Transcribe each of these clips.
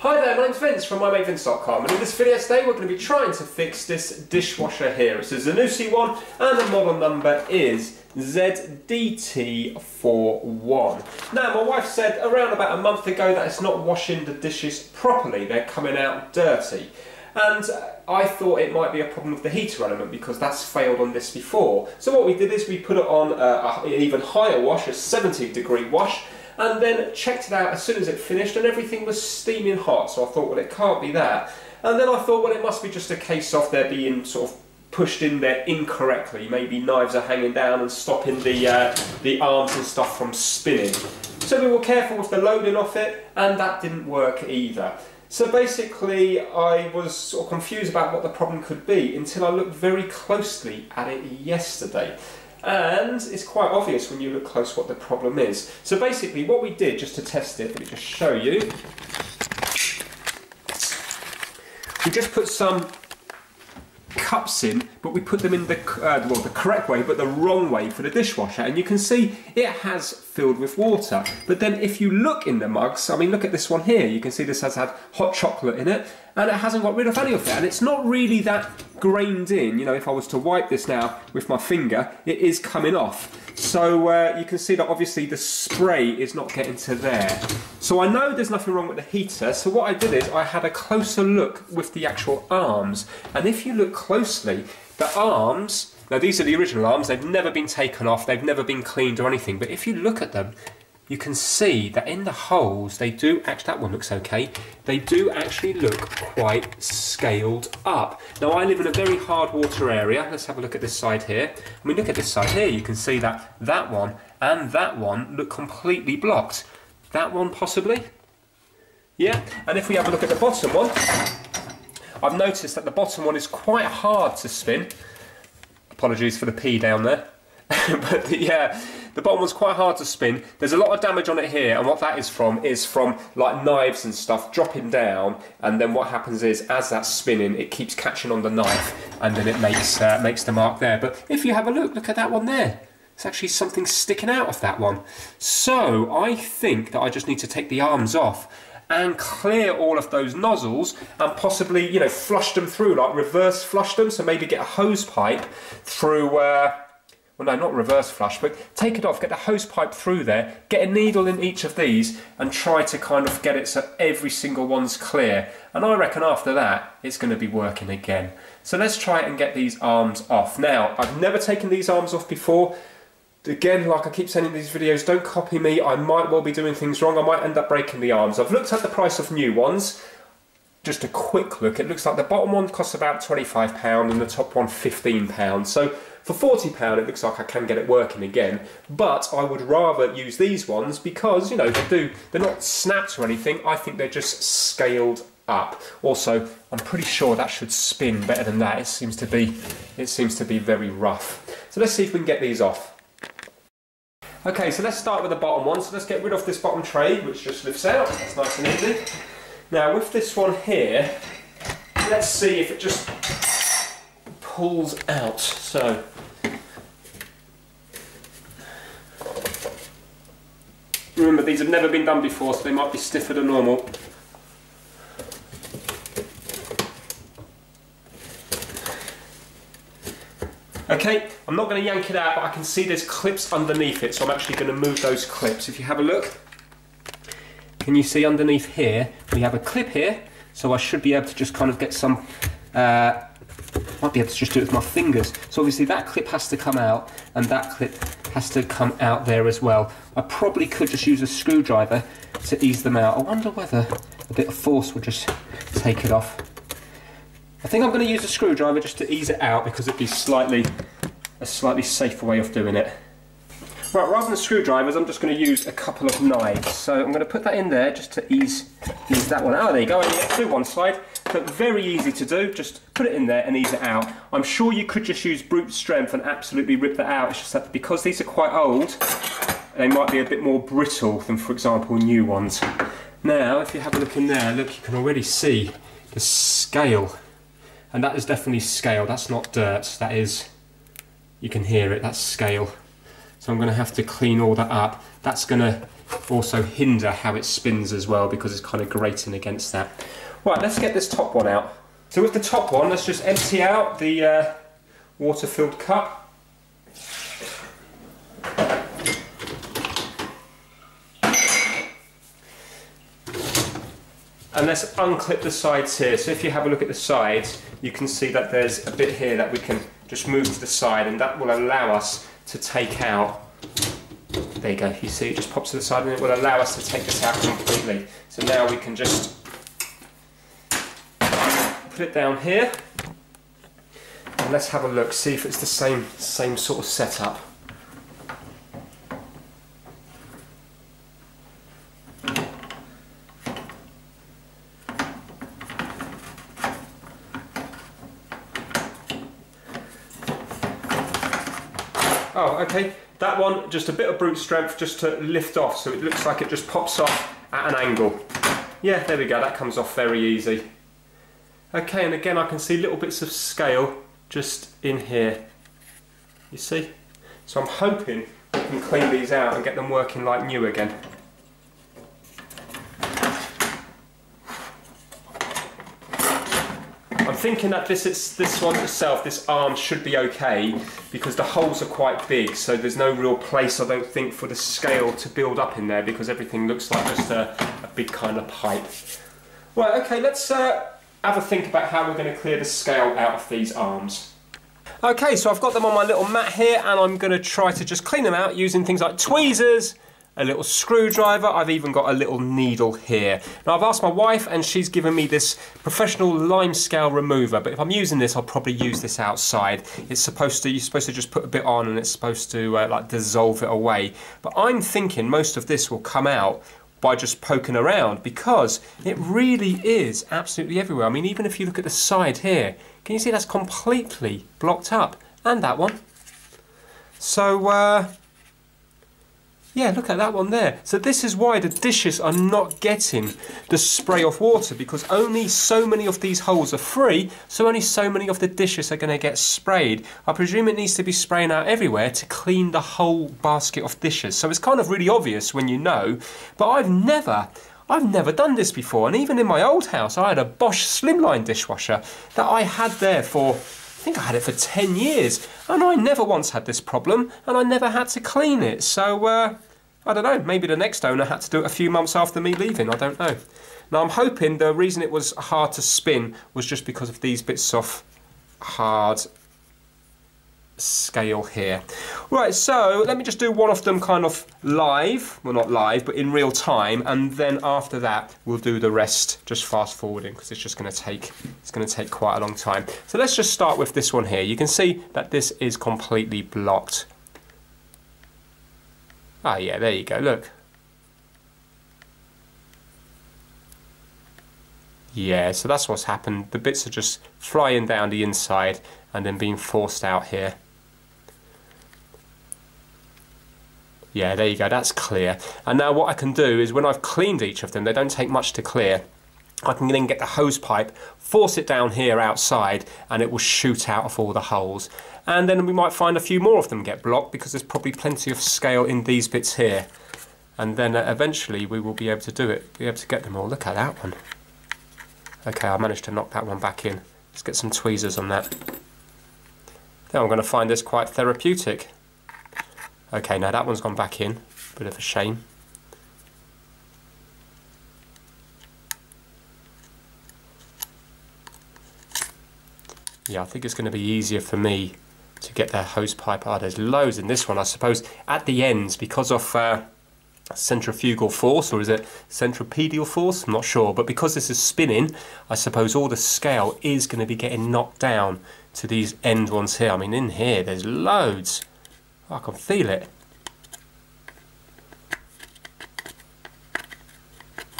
Hi there, my name's Vince from mymatevince.com and in this video today we're going to be trying to fix this dishwasher here. It's a Zanussi one and the model number is ZDT41. Now my wife said around about a month ago that it's not washing the dishes properly, they're coming out dirty. And I thought it might be a problem with the heater element because that's failed on this before. So what we did is we put it on uh, an even higher wash, a 70 degree wash, and then checked it out as soon as it finished and everything was steaming hot so I thought well it can't be that. And then I thought well it must be just a case of there being sort of pushed in there incorrectly maybe knives are hanging down and stopping the uh, the arms and stuff from spinning. So we were careful with the loading off it and that didn't work either. So basically I was sort of confused about what the problem could be until I looked very closely at it yesterday and it's quite obvious when you look close what the problem is. So basically what we did just to test it, let me just show you, we just put some cups in, but we put them in the, uh, well, the correct way, but the wrong way for the dishwasher. And you can see it has filled with water. But then if you look in the mugs, I mean, look at this one here. You can see this has had hot chocolate in it and it hasn't got rid of any of it. And it's not really that grained in. You know, if I was to wipe this now with my finger, it is coming off. So uh, you can see that obviously the spray is not getting to there. So I know there's nothing wrong with the heater. So what I did is I had a closer look with the actual arms. And if you look closely, the arms, now these are the original arms, they've never been taken off, they've never been cleaned or anything. But if you look at them, you can see that in the holes, they do, actually that one looks okay, they do actually look quite scaled up. Now I live in a very hard water area, let's have a look at this side here. I mean look at this side here, you can see that that one and that one look completely blocked. That one possibly? Yeah, and if we have a look at the bottom one, I've noticed that the bottom one is quite hard to spin. Apologies for the P down there. but yeah, the bottom one's quite hard to spin. There's a lot of damage on it here, and what that is from is from like knives and stuff dropping down, and then what happens is as that's spinning, it keeps catching on the knife, and then it makes uh, makes the mark there. But if you have a look, look at that one there. It's actually something sticking out of that one. So I think that I just need to take the arms off and clear all of those nozzles and possibly, you know, flush them through, like reverse flush them. So maybe get a hose pipe through, uh, well no, not reverse flush, but take it off, get the hose pipe through there, get a needle in each of these and try to kind of get it so every single one's clear. And I reckon after that, it's going to be working again. So let's try and get these arms off. Now, I've never taken these arms off before. Again, like I keep saying in these videos, don't copy me. I might well be doing things wrong. I might end up breaking the arms. I've looked at the price of new ones. Just a quick look. It looks like the bottom one costs about £25 and the top one £15. So for £40 it looks like I can get it working again. But I would rather use these ones because, you know, they do, they're not snapped or anything. I think they're just scaled up. Also, I'm pretty sure that should spin better than that. It seems to be, it seems to be very rough. So let's see if we can get these off. Okay, so let's start with the bottom one. So let's get rid of this bottom tray, which just lifts out. That's nice and easy. Now with this one here, let's see if it just pulls out. So, remember these have never been done before, so they might be stiffer than normal. Okay, I'm not going to yank it out, but I can see there's clips underneath it, so I'm actually going to move those clips. If you have a look, can you see underneath here, we have a clip here, so I should be able to just kind of get some, uh, might be able to just do it with my fingers. So obviously that clip has to come out, and that clip has to come out there as well. I probably could just use a screwdriver to ease them out. I wonder whether a bit of force would just take it off. I think I'm going to use a screwdriver just to ease it out because it'd be slightly a slightly safer way of doing it. Right, rather than screwdrivers, I'm just going to use a couple of knives. So I'm going to put that in there just to ease, ease that one out. Oh, there you go, only get through one side. But very easy to do, just put it in there and ease it out. I'm sure you could just use brute strength and absolutely rip that out. It's just that because these are quite old, they might be a bit more brittle than, for example, new ones. Now, if you have a look in there, look, you can already see the scale and that is definitely scale that's not dirt that is you can hear it that's scale So I'm going to have to clean all that up. That's going to also hinder how it spins as well because it's kind of grating against that. Right, let's get this top one out. So with the top one, let's just empty out the uh, water-filled cup. And let's unclip the sides here. So if you have a look at the sides, you can see that there's a bit here that we can just move to the side and that will allow us to take out there you go, you see it just pops to the side and it will allow us to take this out completely. So now we can just it down here and let's have a look, see if it's the same, same sort of setup. Oh, okay. That one, just a bit of brute strength just to lift off so it looks like it just pops off at an angle. Yeah, there we go, that comes off very easy. Okay, and again I can see little bits of scale just in here. You see? So I'm hoping we can clean these out and get them working like new again. I'm thinking that this is, this one itself, this arm should be okay because the holes are quite big, so there's no real place, I don't think, for the scale to build up in there because everything looks like just a, a big kind of pipe. Right, okay, let's uh, have a think about how we're going to clear the scale out of these arms. Okay, so I've got them on my little mat here and I'm going to try to just clean them out using things like tweezers, a little screwdriver. I've even got a little needle here. Now I've asked my wife and she's given me this professional lime scale remover, but if I'm using this, I'll probably use this outside. It's supposed to, you're supposed to just put a bit on and it's supposed to uh, like dissolve it away. But I'm thinking most of this will come out by just poking around because it really is absolutely everywhere. I mean, even if you look at the side here, can you see that's completely blocked up? And that one. So, uh, yeah, look at that one there. So this is why the dishes are not getting the spray of water because only so many of these holes are free, so only so many of the dishes are going to get sprayed. I presume it needs to be spraying out everywhere to clean the whole basket of dishes. So it's kind of really obvious when you know, but I've never I've never done this before, and even in my old house, I had a Bosch Slimline dishwasher that I had there for think I had it for 10 years and I never once had this problem and I never had to clean it. So, uh, I don't know, maybe the next owner had to do it a few months after me leaving, I don't know. Now I'm hoping the reason it was hard to spin was just because of these bits of hard scale here. Right, so let me just do one of them kind of live, well not live, but in real time, and then after that we'll do the rest just fast forwarding because it's just going to take it's going to take quite a long time. So let's just start with this one here. You can see that this is completely blocked. Ah yeah, there you go, look. Yeah, so that's what's happened. The bits are just flying down the inside and then being forced out here. Yeah, there you go, that's clear. And now what I can do is when I've cleaned each of them, they don't take much to clear, I can then get the hose pipe, force it down here outside, and it will shoot out of all the holes. And then we might find a few more of them get blocked because there's probably plenty of scale in these bits here. And then uh, eventually we will be able to do it, be able to get them all. Look at that one. Okay, I managed to knock that one back in. Let's get some tweezers on that. Then I'm going to find this quite therapeutic. Okay, now that one's gone back in. Bit of a shame. Yeah, I think it's going to be easier for me to get that hose pipe. Ah, oh, there's loads in this one. I suppose at the ends, because of uh, centrifugal force, or is it centripetal force? I'm not sure. But because this is spinning, I suppose all the scale is going to be getting knocked down to these end ones here. I mean, in here, there's loads. I can feel it.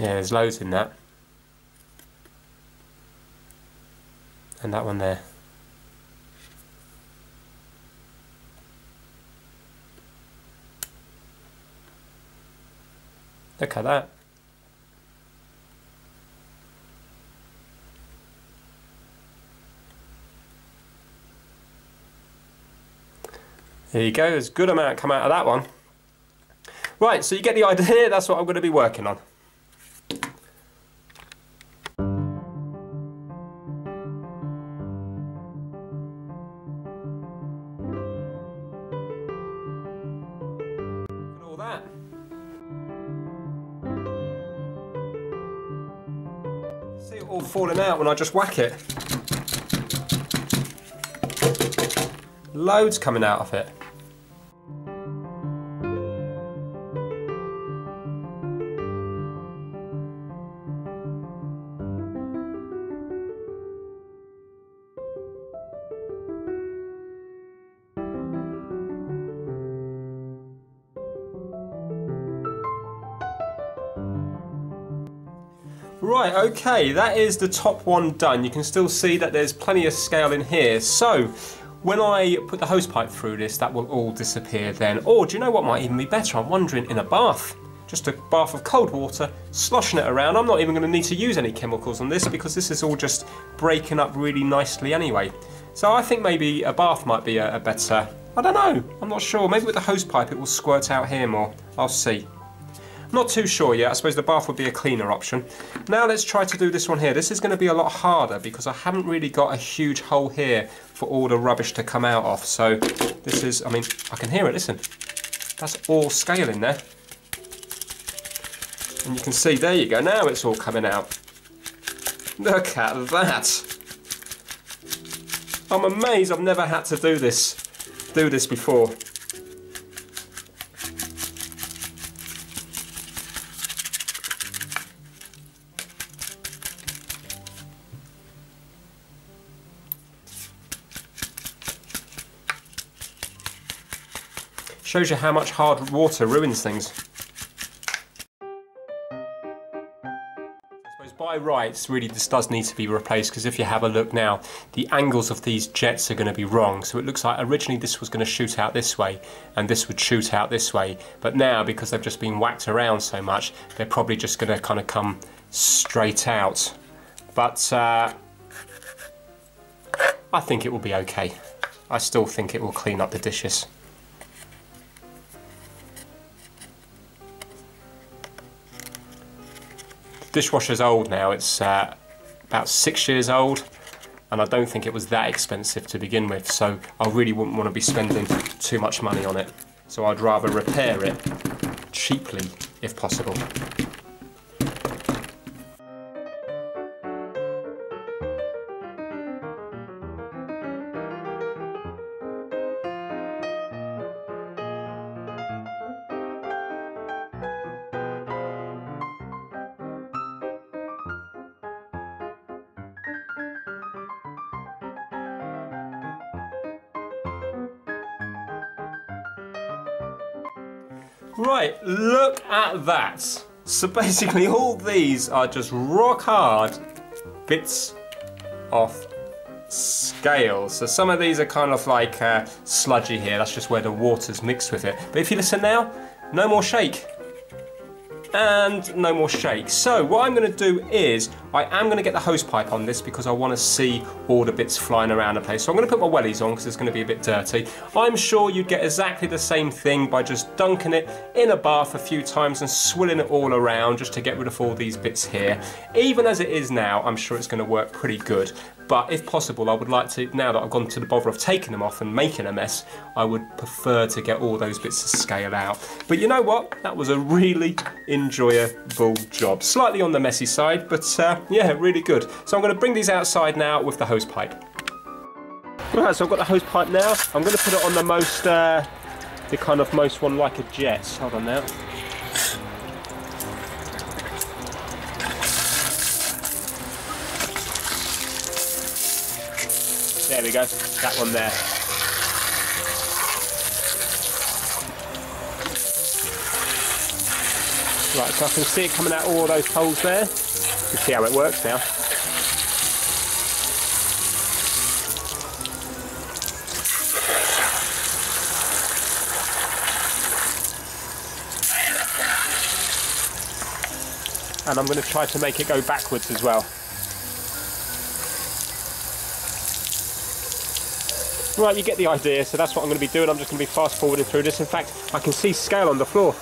Yeah, there's loads in that. And that one there. Look at that. There you go, there's a good amount come out of that one. Right, so you get the idea, that's what I'm going to be working on. all that. See it all falling out when I just whack it. Loads coming out of it. Right, okay, that is the top one done. You can still see that there's plenty of scale in here. So, when I put the hose pipe through this, that will all disappear then. Or, do you know what might even be better? I'm wondering in a bath. Just a bath of cold water, sloshing it around. I'm not even going to need to use any chemicals on this because this is all just breaking up really nicely anyway. So I think maybe a bath might be a, a better... I don't know, I'm not sure. Maybe with the hose pipe it will squirt out here more. I'll see. Not too sure yet, I suppose the bath would be a cleaner option. Now let's try to do this one here. This is going to be a lot harder because I haven't really got a huge hole here for all the rubbish to come out of. So this is, I mean, I can hear it, listen. That's all scale in there. And you can see, there you go, now it's all coming out. Look at that. I'm amazed I've never had to do this, do this before. Shows you how much hard water ruins things. by rights, really this does need to be replaced because if you have a look now, the angles of these jets are going to be wrong. So it looks like originally this was going to shoot out this way and this would shoot out this way. But now, because they've just been whacked around so much, they're probably just going to kind of come straight out. But uh, I think it will be okay. I still think it will clean up the dishes. Dishwasher's old now. It's uh, about six years old and I don't think it was that expensive to begin with so I really wouldn't want to be spending too much money on it. So I'd rather repair it cheaply if possible. Right, look at that. So basically all these are just rock hard bits of scale. So some of these are kind of like uh, sludgy here, that's just where the water's mixed with it. But if you listen now, no more shake and no more shake. So what I'm going to do is I am going to get the hose pipe on this because I want to see all the bits flying around the place. So I'm going to put my wellies on because it's going to be a bit dirty. I'm sure you'd get exactly the same thing by just dunking it in a bath a few times and swilling it all around just to get rid of all these bits here. Even as it is now, I'm sure it's going to work pretty good but if possible I would like to, now that I've gone to the bother of taking them off and making a mess, I would prefer to get all those bits to scale out. But you know what, that was a really enjoyable job. Slightly on the messy side, but uh, yeah, really good. So I'm going to bring these outside now with the hose pipe. Right, so I've got the hose pipe now. I'm going to put it on the most, uh, the kind of most one like a jet. Hold on now. There we go, that one there. Right, so I can see it coming out all those holes there. Can see how it works now. And I'm going to try to make it go backwards as well. Right, you get the idea, so that's what I'm going to be doing. I'm just going to be fast forwarding through this. In fact, I can see scale on the floor.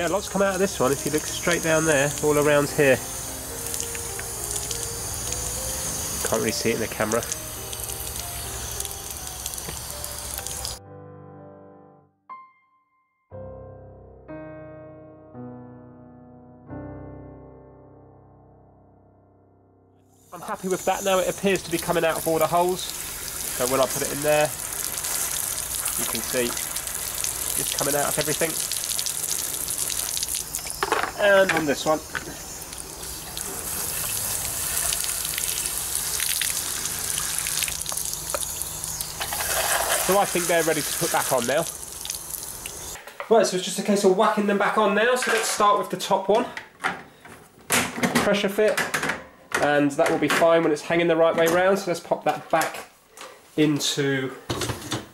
Yeah, lots come out of this one if you look straight down there, all around here. Can't really see it in the camera. I'm happy with that now. It appears to be coming out of all the holes. So when I put it in there, you can see it's coming out of everything. And on this one. So I think they're ready to put back on now. Right, so it's just a case of whacking them back on now. So let's start with the top one. Pressure fit and that will be fine when it's hanging the right way around. So let's pop that back into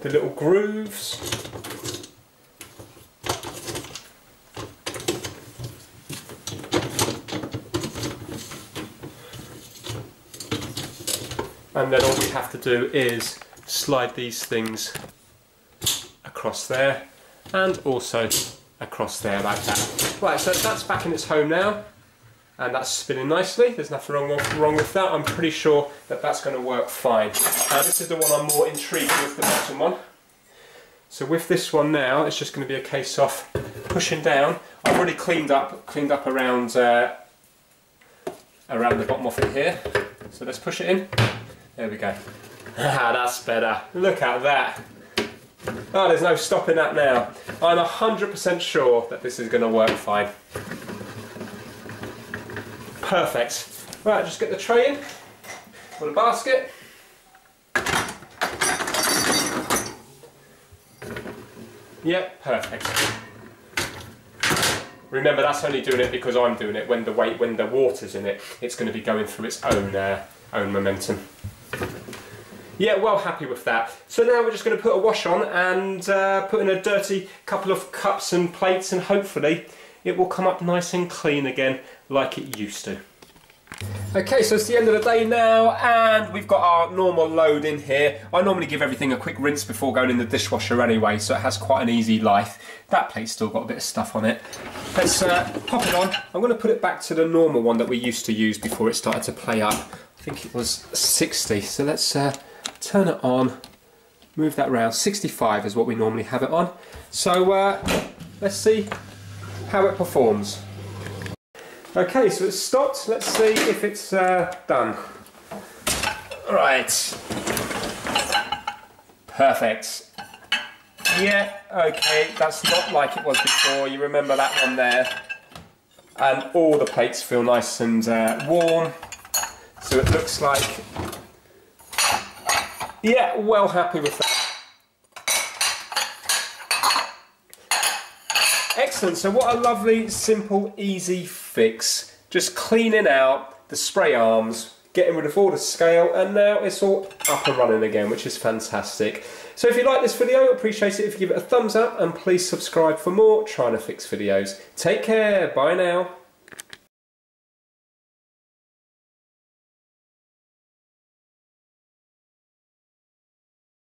the little grooves. And then all we have to do is slide these things across there and also across there like that. Right, so that's back in its home now and that's spinning nicely. There's nothing wrong, wrong with that. I'm pretty sure that that's going to work fine. Uh, this is the one I'm more intrigued with, the bottom one. So with this one now, it's just going to be a case of pushing down. I've already cleaned up, cleaned up around uh, around the bottom of it here. So let's push it in. There we go. Ah, that's better. Look at that. Oh, there's no stopping that now. I'm 100% sure that this is going to work fine. Perfect. Right, just get the tray in, put a basket. Yep, perfect. Remember, that's only doing it because I'm doing it. When the weight, when the water's in it, it's going to be going through its own uh, own momentum. Yeah, well happy with that. So now we're just going to put a wash on and uh, put in a dirty couple of cups and plates and hopefully it will come up nice and clean again like it used to. Okay, so it's the end of the day now, and we've got our normal load in here. I normally give everything a quick rinse before going in the dishwasher anyway, so it has quite an easy life. That plate's still got a bit of stuff on it. Let's uh, pop it on. I'm going to put it back to the normal one that we used to use before it started to play up. I think it was 60, so let's uh, turn it on, move that round. 65 is what we normally have it on. So uh, let's see how it performs. Okay, so it's stopped. Let's see if it's uh, done. Right. Perfect. Yeah, okay, that's not like it was before. You remember that one there. And all the plates feel nice and uh, warm. So it looks like... Yeah, well happy with that. Excellent, so what a lovely, simple, easy fix. Just cleaning out the spray arms, getting rid of all the scale, and now it's all up and running again, which is fantastic. So if you like this video, appreciate it if you give it a thumbs up, and please subscribe for more Trying to Fix videos. Take care, bye now.